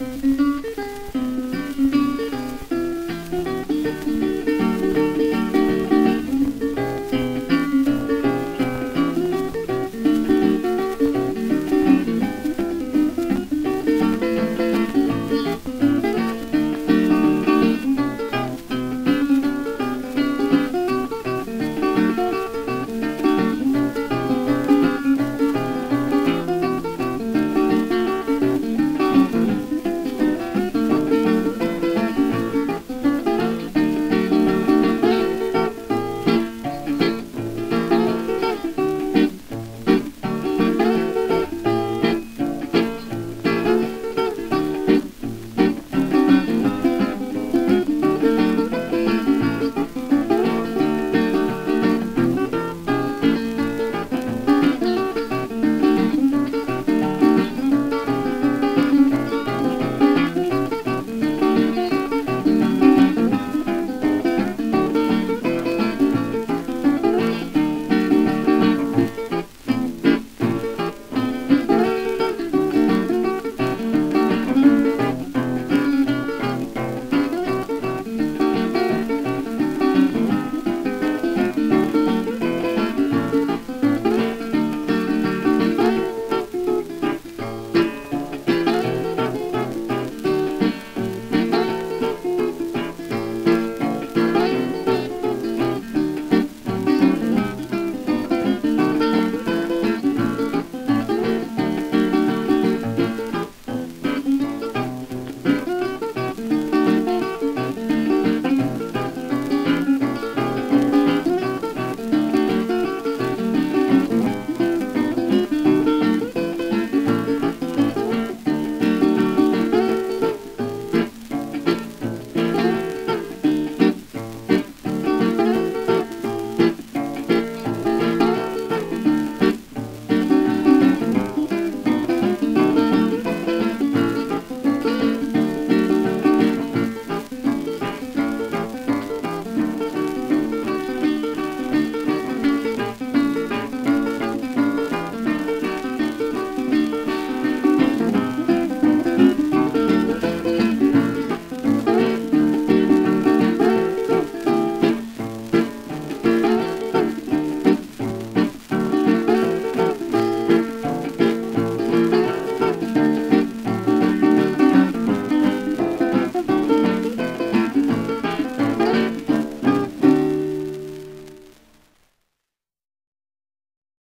Música